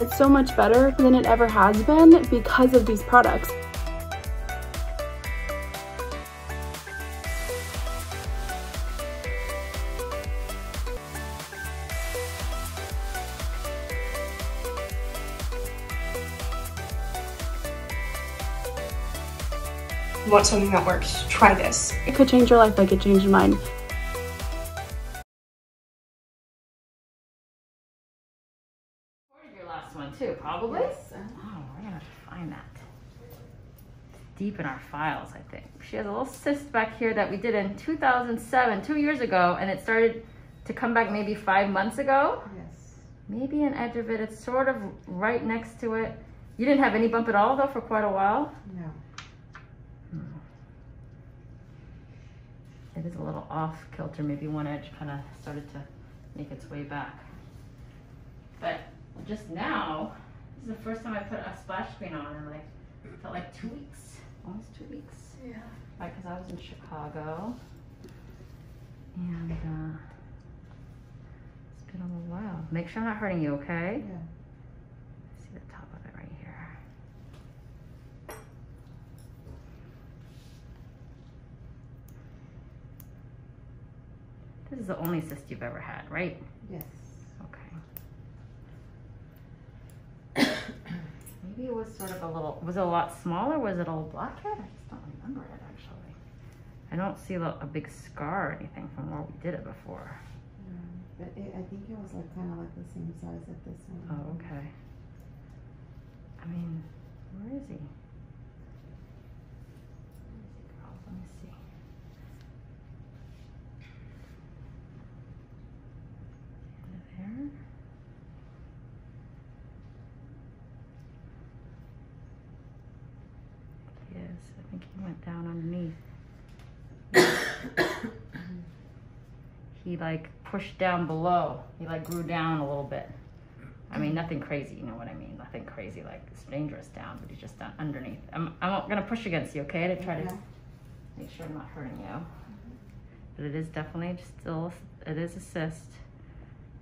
It's so much better than it ever has been because of these products. want something that works, try this. It could change your life like it changed mine. Too, probably? Yes. Oh, we're gonna find that. Deep in our files, I think. She has a little cyst back here that we did in 2007, two years ago, and it started to come back maybe five months ago. Yes. Maybe an edge of it. It's sort of right next to it. You didn't have any bump at all though for quite a while. No. Hmm. It is a little off kilter. Maybe one edge kind of started to make its way back. But just now, this is the first time I put a splash screen on in like, felt like two weeks, almost two weeks. Yeah. Right, because I was in Chicago. And uh, it's been a little while. Make sure I'm not hurting you, okay? Yeah. See the top of it right here. This is the only cyst you've ever had, right? Yes. Okay. Maybe it was sort of a little, was it a lot smaller? Was it all blackhead? I just don't remember it actually. I don't see a, a big scar or anything from where we did it before. Yeah. But it, I think it was like kind of like the same size as this one. Oh, okay. I mean, where is he? Where is he, girls? Let me see. There. He is. I think he went down underneath. he like pushed down below. He like grew down a little bit. I mean, nothing crazy, you know what I mean? Nothing crazy like it's dangerous down, but he's just down underneath. I'm, I'm gonna push against you, okay? To try to make sure I'm not hurting you. But it is definitely still, it is a cyst.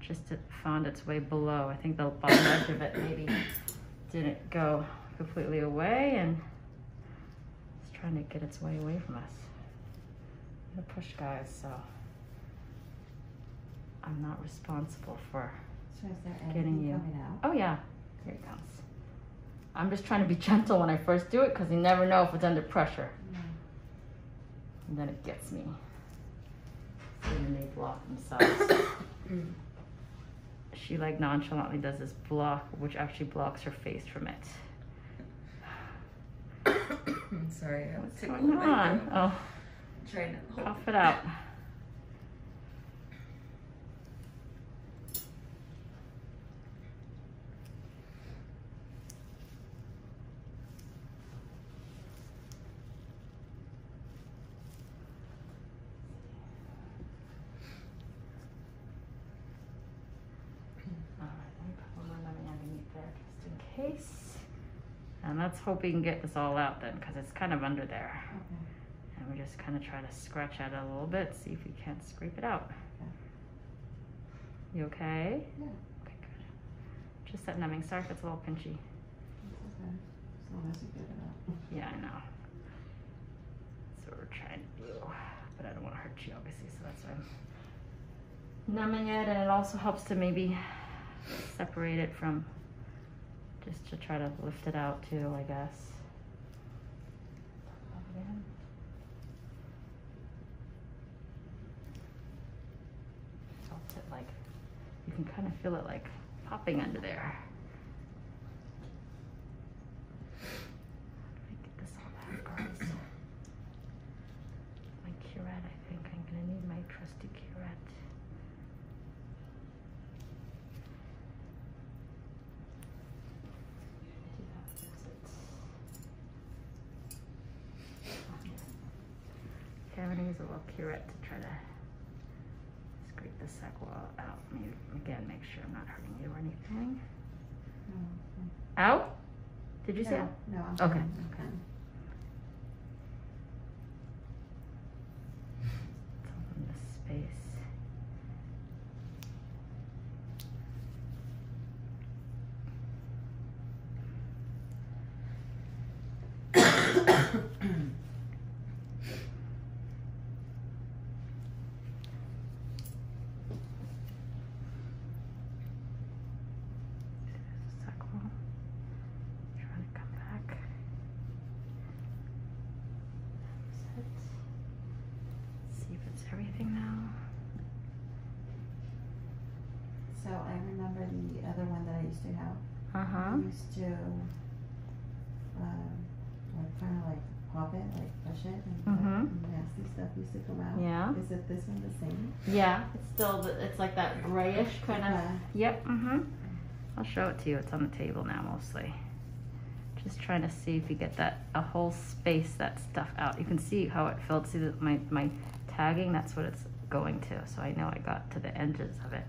Just it found its way below. I think the bottom edge of it maybe didn't go completely away and trying to get its way away from us. I'm gonna push guys, so I'm not responsible for So Getting you. out? Oh yeah, here it comes. I'm just trying to be gentle when I first do it because you never know if it's under pressure. No. And then it gets me. And they block themselves. she like nonchalantly does this block, which actually blocks her face from it. I'm sorry, I was What's tickling going on? Oh, Trying to hold. cough it out. All right, let me put one more lemon underneath there just in case. And let's hope we can get this all out then, because it's kind of under there. Okay. And we just kind of try to scratch at it a little bit, see if we can't scrape it out. Okay. You okay? Yeah. Okay, good. Just that numbing scarf, it's a little pinchy. It's okay. As long as you get it out. Yeah, I know. That's what we're trying to do. But I don't want to hurt you, obviously, so that's why I'm numbing it. And it also helps to maybe separate it from, just to try to lift it out too, I guess. It like, you can kind of feel it like popping under there. My curette, I think I'm gonna need my trusty curette. Do that, fix it. A little curette to try to scrape the sac wall out. Maybe, again, make sure I'm not hurting you or anything. No. no. Out? Did you say? No, no, I'm Okay, fine, okay. fine. It's all in this space. It. See if it's everything now. So I remember the other one that I used to have. Uh-huh. I used to, um, like kind of like pop it, like push it, and Mhm. like, nasty stuff used to come out. Yeah. Is it this one the same? Yeah, it's still, the- it's like that grayish kind of. Yeah. Yep, mm-hmm. I'll show it to you. It's on the table now mostly. Just trying to see if you get that, a whole space, that stuff out. You can see how it filled, see that my, my tagging, that's what it's going to. So I know I got to the edges of it.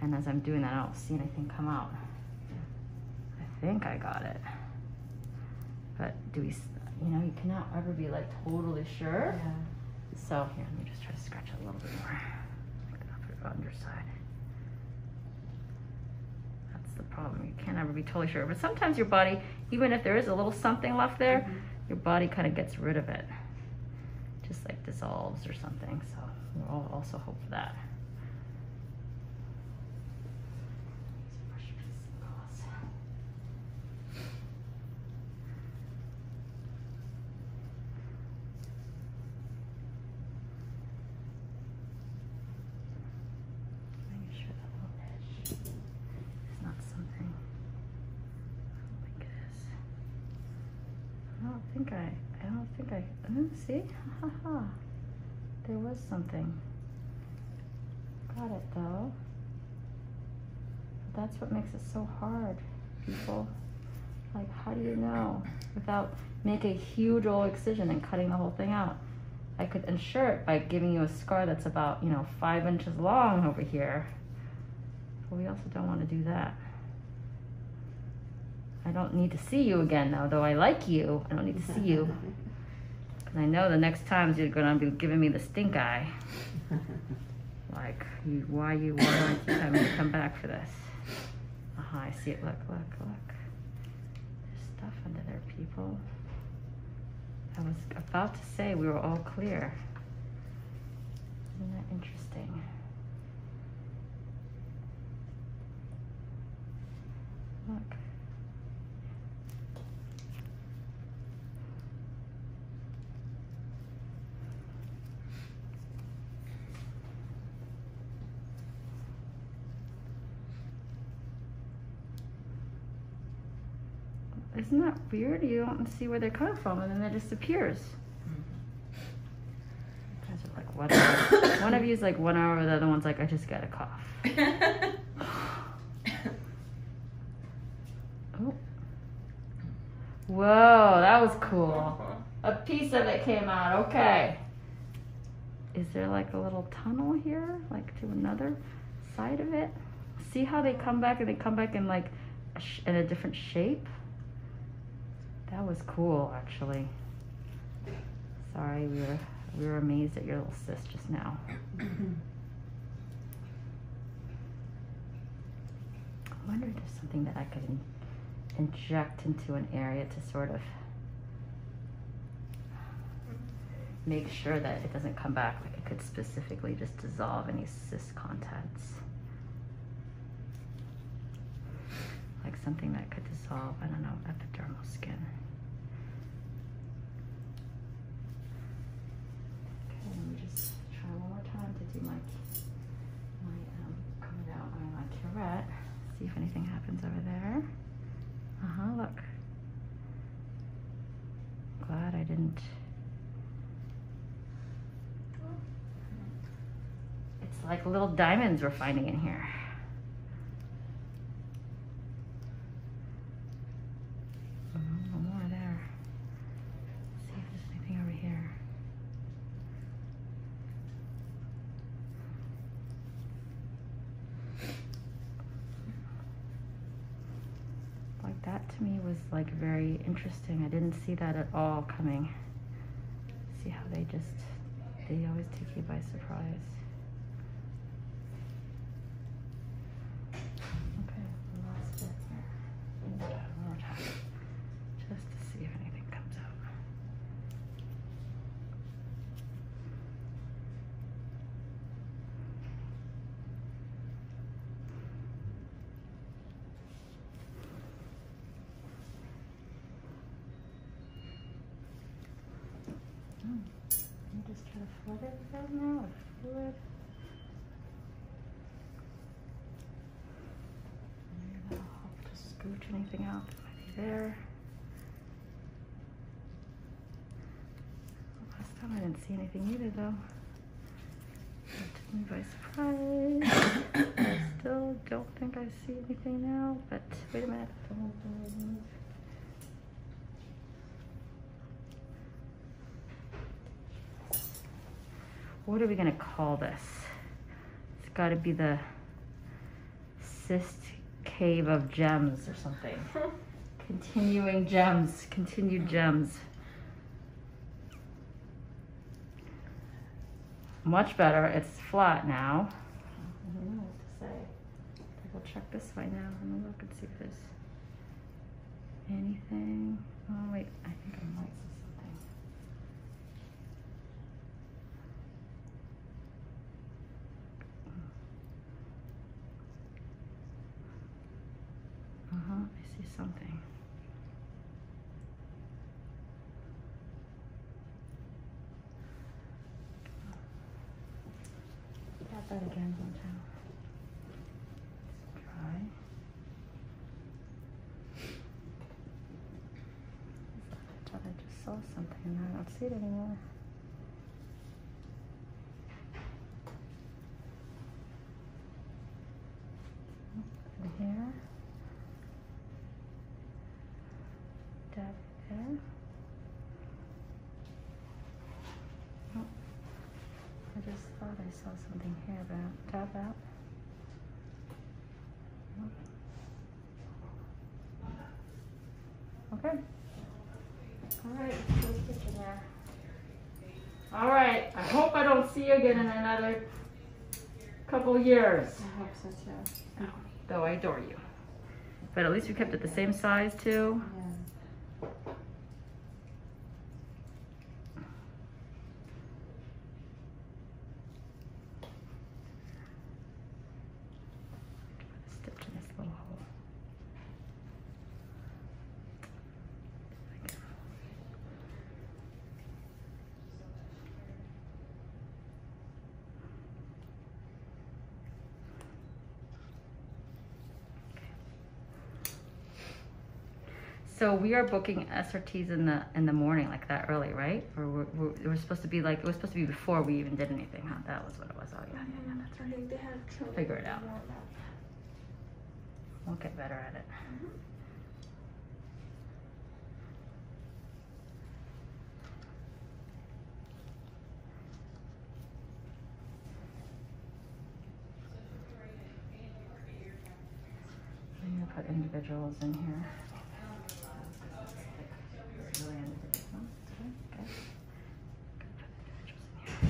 And as I'm doing that, I don't see anything come out. I think I got it. But do we, you know, you cannot ever be like totally sure. Yeah. So here, let me just try to scratch it a little bit more. Upper underside. That's the problem. You can't ever be totally sure. But sometimes your body, even if there is a little something left there, Mhm. your body kind of gets rid of it. Just like dissolves or something. So we'll also hope for that. Use a brush piece of gauze. Making sure that little edge is not something. I don't think it is. I don't think I. I don't think I. Uh, see, ha ha. There was something. Got it though. That's what makes it so hard, people. Like, how do you know without making a huge old excision and cutting the whole thing out? I could ensure it by giving you a scar that's about, you know, five inches long over here. But we also don't want to do that. I don't need to see you again, though. Though I like you, I don't need to see you. Because I know the next times you're going to be giving me the stink eye. Like, you, why you, why do keep having to come back for this? Uh-huh, I see it. Look, look, look. There's stuff under there, people. I was about to say we were all clear. Isn't that interesting? Look. Isn't that weird? You don't see where they're coming from and then it disappears. You guys are like, what? one of you is like one hour, the other one's like, I just got a cough. Oh. Whoa, that was cool. A piece of it came out, okay. Is there like a little tunnel here, like to another side of it? See how they come back and they come back in like a sh- in a different shape? That was cool, actually. Sorry, we were we were amazed at your little cyst just now. I wonder if there's something that I could in- inject into an area to sort of make sure that it doesn't come back. Like it could specifically just dissolve any cyst contents. Like something that could dissolve, I don't know, epidermal skin. Okay, let me just try one more time to do my my um coming out my. See if anything happens over there. Uh-huh, look. Glad I didn't It's like little diamonds we're finding in here. Mhm, No more there. see if there's anything over here. Like that to me was like very interesting. I didn't see that at all coming. See how they just, they always take you by surprise. Okay, last bit here. One more time, one more time. Just to see if anything comes out. Mm. Flood it right now fluid. That'll help to scooch anything out that might be there. Last time I didn't see anything either though. That took me by surprise. I still don't think I see anything now, but wait a minute. What are we gonna call this? It's gotta be the cyst cave of gems or something. Continuing gems, continued gems. Much better, it's flat now. I don't know what to say. We'll check this way now and look and see if there's anything. Oh wait, I think I might see something. Uh-huh, I see something. Tap that again one time. Try. I thought I just saw something and I don't see it anymore. Over here. Dab it there. Oh, I just thought I saw something here, about tap out. Okay. All right, put a stitch in there. All right, I hope I don't see you again in another couple years. I hope so too. Though I adore you. But at least we kept it the same size too. Yeah. Stitch in this little hole. So we are booking SRTs in the in the morning like that early, right? Or we're, we're, it was supposed to be like it was supposed to be before we even did anything, huh? That was what it was. Oh yeah, yeah, yeah that's right. They had Figure it out. We'll get better at it. I'm gonna put individuals in here. Really individual. Okay. Gonna put individuals in here.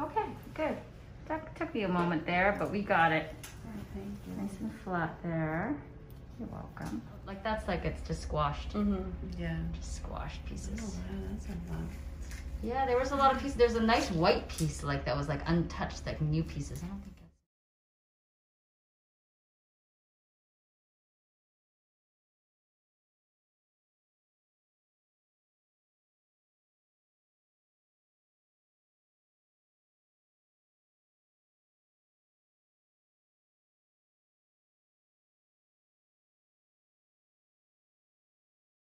Okay, good. That took me a moment there, but we got it. Thank you. Nice and flat there. You're welcome. Like that's like it's just squashed, Mm-hmm. Yeah. just squashed Oh, pieces. wow, that's a lot. Yeah, there was a lot of pieces. There's a nice white piece like that was like untouched, like new pieces. I don't think